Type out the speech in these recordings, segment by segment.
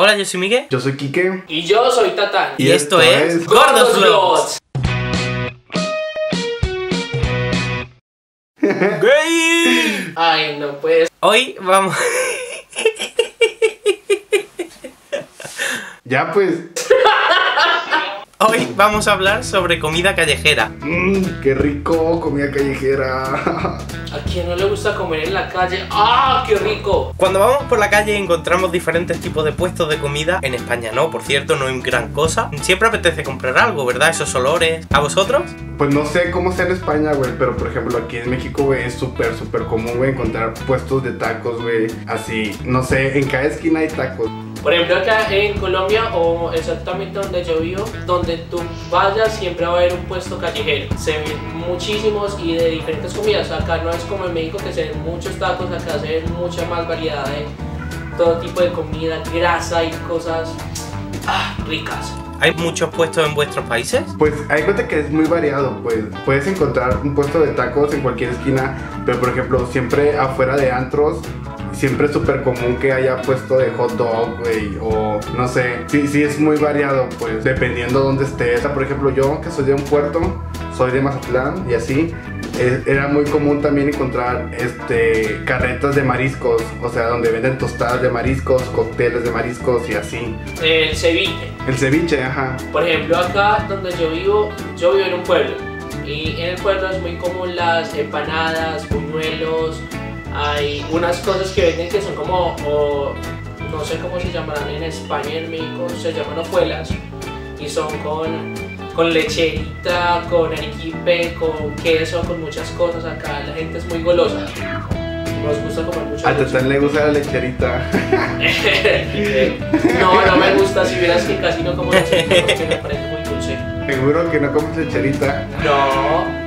Hola, yo soy Miguel. Yo soy Quique. Y yo soy Tatán. Y, esto, es Gordos Vlogs. ¡Gay! Ay, no pues. Hoy vamos. Ya pues. Hoy vamos a hablar sobre comida callejera. Mmm, qué rico, comida callejera. ¿A quién no le gusta comer en la calle? ¡Ah, qué rico! Cuando vamos por la calle encontramos diferentes tipos de puestos de comida. En España no, por cierto, no hay gran cosa. Siempre apetece comprar algo, ¿verdad? Esos olores. ¿A vosotros? Pues no sé cómo sea en España, güey, pero por ejemplo aquí en México, güey, es súper, súper común, güey, encontrar puestos de tacos, güey. Así, no sé, en cada esquina hay tacos. Por ejemplo, acá en Colombia, o exactamente donde yo vivo, donde tú vayas, siempre va a haber un puesto callejero. Se ven muchísimos y de diferentes comidas. Acá no es como en México que se ven muchos tacos, acá se ven mucha más variedad de todo tipo de comida, grasa y cosas ah, ricas. ¿Hay muchos puestos en vuestros países? Pues hay cuenta que es muy variado, pues puedes encontrar un puesto de tacos en cualquier esquina, pero por ejemplo siempre afuera de antros siempre es súper común que haya puesto de hot dog, güey, o no sé, sí, sí es muy variado, pues, dependiendo dónde estés. Por ejemplo, yo que soy de un puerto, soy de Mazatlán y así, eh, era muy común también encontrar este carretas de mariscos, o sea, donde venden tostadas de mariscos, cócteles de mariscos y así. El ceviche. El ceviche, ajá. Por ejemplo, acá donde yo vivo, yo vivo en un pueblo. Y en el pueblo es muy común las empanadas, buñuelos, hay unas cosas que venden que son como, o, no sé cómo se llamarán en España en México, se llaman hojuelas y son con, con lecherita, con arequipe, con queso, con muchas cosas. Acá la gente es muy golosa. Nos gusta comer mucho. A Tatán le gusta la lecherita. no, no me gusta. Si vieras que casi no como lecherita porque me parece muy dulce. Seguro que no comes lecherita. No.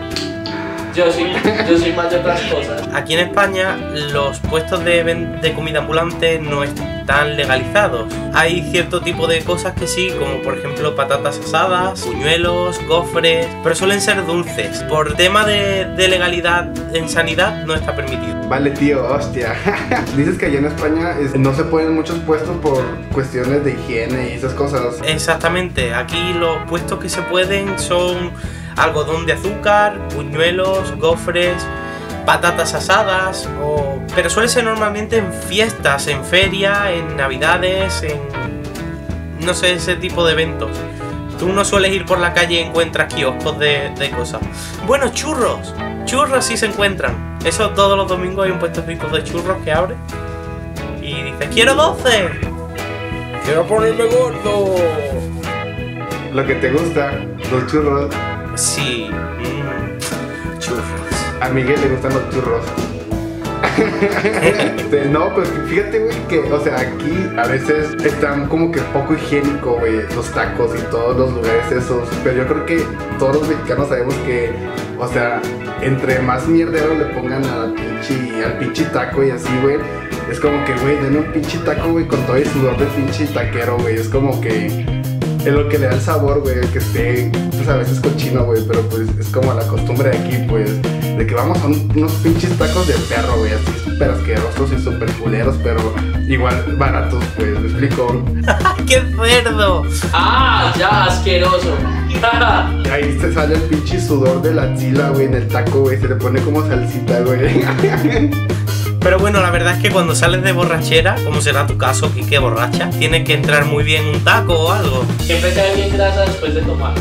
Yo soy, yo soy más de otras cosas. Aquí en España los puestos de, de, comida ambulante no están legalizados. Hay cierto tipo de cosas que sí, como por ejemplo patatas asadas, puñuelos, gofres, pero suelen ser dulces. Por tema de, de legalidad en sanidad no está permitido. Vale tío, hostia. Dices que allá en España no se ponen muchos puestos por cuestiones de higiene y esas cosas. Exactamente, aquí los puestos que se pueden son algodón de azúcar, puñuelos, gofres, patatas asadas, o... pero suele ser normalmente en fiestas, en feria, en navidades, en no sé, ese tipo de eventos. Tú no sueles ir por la calle y encuentras kioscos de, de cosas. Bueno, churros. Churros sí se encuentran. Eso todos los domingos hay un puestecito de churros que abre. Y dice, quiero 12. Quiero ponerme gordo. Lo que te gusta, los churros. Sí, mmm, churros. A Miguel le gustan los churros. este, no, pues fíjate, güey, que, o sea, aquí a veces están como que poco higiénico, güey, los tacos y todos los lugares esos. Pero yo creo que todos los mexicanos sabemos que, o sea, entre más mierdero le pongan al pinche, al pinche taco y así, güey, es como que, güey, den un pinche taco, güey, con todo el sudor del pinche taquero, güey. Es como que es lo que le da el sabor, güey, que esté, pues a veces cochino, güey, pero pues es como la costumbre de aquí, pues, de que vamos a unos pinches tacos de perro, güey, así súper asquerosos y súper culeros, pero igual baratos, pues, ¿me explico? ¡Qué cerdo! ¡Ah, ya, asqueroso! Ahí se sale el pinche sudor de la axila, güey, en el taco, güey, se le pone como salsita, güey. Pero bueno, la verdad es que cuando sales de borrachera, como será tu caso, que borracha, tiene que entrar muy bien un taco o algo. Siempre cae bien grasa después de tomar.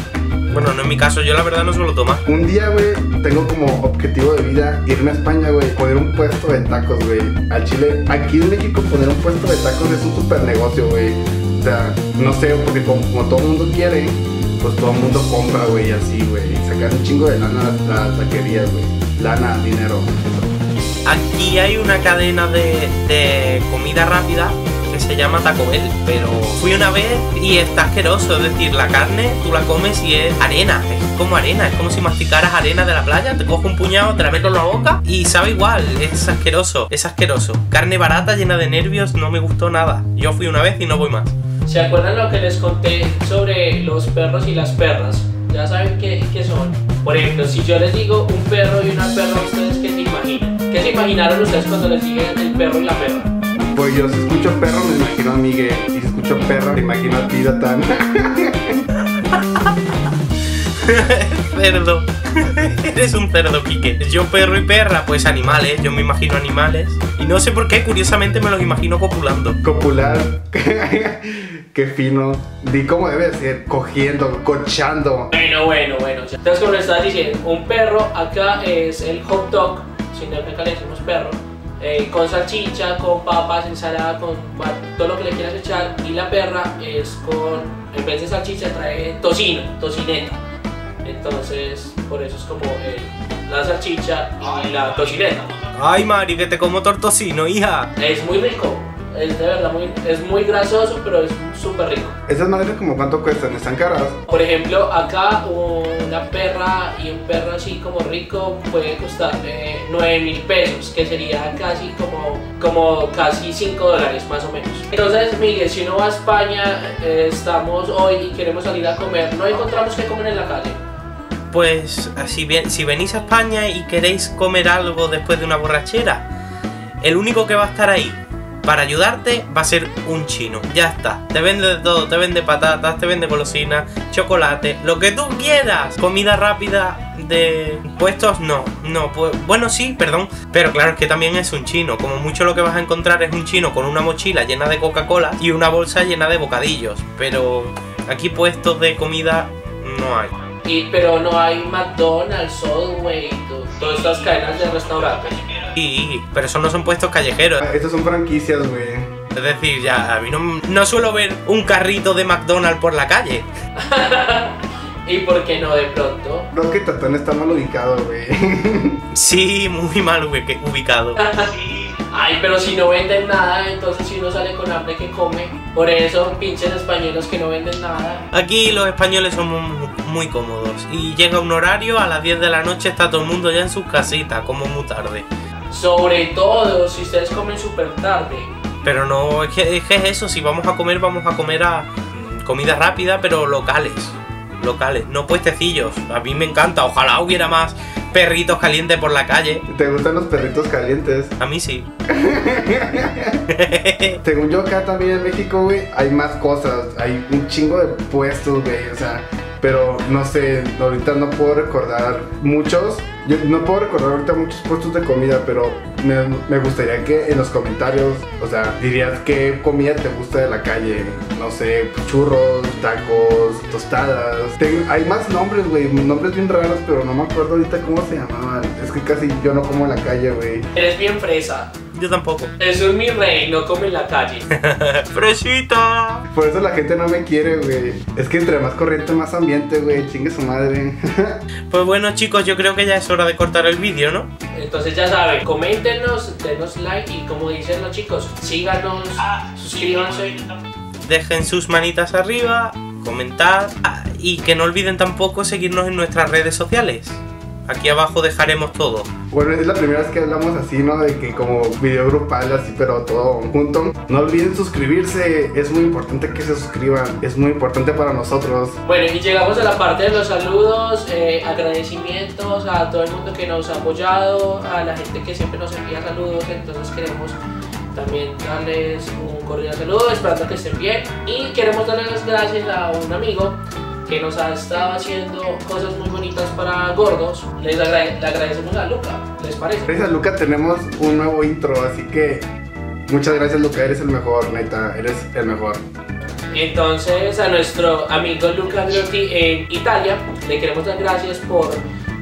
Bueno, no en mi caso, yo la verdad no suelo tomar. Un día, güey, tengo como objetivo de vida irme a España, güey, poner un puesto de tacos, güey. Al Chile, aquí en México poner un puesto de tacos es un super negocio, güey. O sea, no sé, porque como, todo el mundo quiere, pues todo el mundo compra, güey, así, güey. Sacar un chingo de lana a las taquerías, güey. Lana, dinero. Aquí hay una cadena de, comida rápida que se llama Taco Bell, pero fui una vez y está asqueroso, es decir, la carne tú la comes y es arena, es como arena, es como si masticaras arena de la playa, te cojo un puñado, te la meto en la boca y sabe igual, es asqueroso, es asqueroso. Carne barata, llena de nervios, no me gustó nada. Yo fui una vez y no voy más. ¿Se acuerdan lo que les conté sobre los perros y las perras? Ya saben qué, qué son. Por ejemplo, si yo les digo un perro y una perra, ¿ustedes qué imaginaron ustedes cuando les dije el perro y la perra? Pues yo si escucho perro me imagino a Miguel. Y si escucho perro me imagino a ti, Datán. cerdo. Eres un cerdo, Quique. Yo perro y perra, pues animales. Yo me imagino animales. Y no sé por qué, curiosamente me los imagino copulando. Copular. Qué fino. Di cómo debe ser. Cogiendo, cochando. Bueno, bueno, bueno. Entonces, como le estaba diciendo, un perro acá es el hot dog, que acá le decimos perro, eh, con salchicha, con papas, ensalada, con todo lo que le quieras echar. Y la perra es con, en vez de salchicha, trae tocino, tocineta. Entonces, por eso es como el- la salchicha y la tocineta. Ay, Mari, que te como tortocino, hija. Es muy rico, es de verdad muy, es muy grasoso, pero es súper rico. Esas madres como cuánto cuestan, están caras. Por ejemplo, acá una perra y un perro así como rico puede costar eh, 9 mil pesos, que sería casi como, como casi 5 dólares más o menos. Entonces, Miguel, si uno va a España, eh, estamos hoy y queremos salir a comer, no encontramos qué comer en la calle. Pues si, bien, si venís a España y queréis comer algo después de una borrachera, el único que va a estar ahí para ayudarte va a ser un chino. Ya está. Te vende de todo. Te vende patatas, te vende golosinas, chocolate, lo que tú quieras. Comida rápida de puestos, no. No, pues bueno, sí, perdón. Pero claro, es que también es un chino. Como mucho lo que vas a encontrar es un chino con una mochila llena de Coca-Cola y una bolsa llena de bocadillos. Pero aquí puestos de comida no hay. Y, pero no hay McDonald's, Subway, to- todas estas cadenas de restaurantes. Sí, pero esos no son puestos callejeros. Estas son franquicias, güey. Es decir, ya a mí no, no suelo ver un carrito de McDonald's por la calle. ¿Y por qué no de pronto? Creo que Tatán está mal ubicado, güey. Sí, muy mal ubi- ubicado. Ay, pero si no venden nada, entonces si uno sale con hambre, ¿qué come? Por eso, pinches españoles que no venden nada. Aquí los españoles somos mu- muy cómodos. Y llega un horario, a las 10 de la noche está todo el mundo ya en sus casitas, como muy tarde. Sobre todo si ustedes comen súper tarde. Pero no, es que, es que es eso, si vamos a comer, vamos a comer a mm, comida rápida, pero locales. Locales, no puestecillos. A mí me encanta, ojalá hubiera más perritos calientes por la calle. ¿Te gustan los perritos calientes? A mí sí. Según yo acá también en México, güey, hay más cosas, hay un chingo de puestos, güey, o sea, pero no sé, ahorita no puedo recordar muchos, yo no puedo recordar ahorita muchos puestos de comida, pero me, me gustaría que en los comentarios, o sea, dirías qué comida te gusta de la calle, no sé, churros, tacos, tostadas, hay más nombres, güey, nombres bien raros, pero no me acuerdo ahorita cómo se llamaban, es que casi yo no como en la calle, güey. Eres bien fresa. Yo tampoco. Eso es mi rey, no come en la calle. ¡Fresita! Por eso la gente no me quiere, güey. Es que entre más corriente, más ambiente, güey. Chingue su madre. Pues bueno chicos, yo creo que ya es hora de cortar el vídeo, ¿no? Entonces ya saben, coméntenos, denos like y como dicen los chicos, síganos, suscríbanse. Dejen sus manitas arriba, comentar ah, y que no olviden tampoco seguirnos en nuestras redes sociales. Aquí abajo dejaremos todo. bueno, es la primera vez que hablamos así, ¿no? De que como video grupal, así, pero todo junto. No olviden suscribirse. Es muy importante que se suscriban. Es muy importante para nosotros. Bueno, y llegamos a la parte de los saludos, eh, agradecimientos a todo el mundo que nos ha apoyado, a la gente que siempre nos envía saludos, entonces queremos también darles un cordial saludo, esperando que estén bien. Y queremos darles las gracias a un amigo que nos ha estado haciendo cosas muy bonitas para gordos. Les agrade- le agradecemos a Luca, ¿les parece? Gracias, Luca. Tenemos un nuevo intro, así que muchas gracias, Luca. Eres el mejor, neta. Eres el mejor. Entonces a nuestro amigo Luca Grotti en Italia le queremos dar gracias por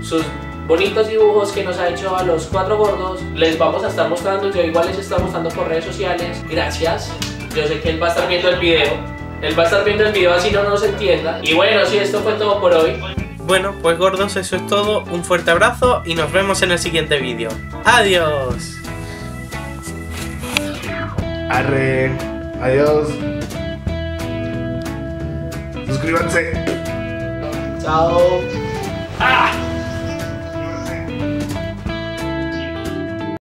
sus bonitos dibujos que nos ha hecho a los cuatro gordos. Les vamos a estar mostrando, yo igual les está mostrando por redes sociales. Gracias. Yo sé que él va a estar viendo el video. Él va a estar viendo el video así no nos entienda. Y bueno, sí, esto fue todo por hoy. Bueno, pues gordos, eso es todo. Un fuerte abrazo y nos vemos en el siguiente vídeo. ¡Adiós! Arre. Adiós. Suscríbanse. Chao. ¡Ah!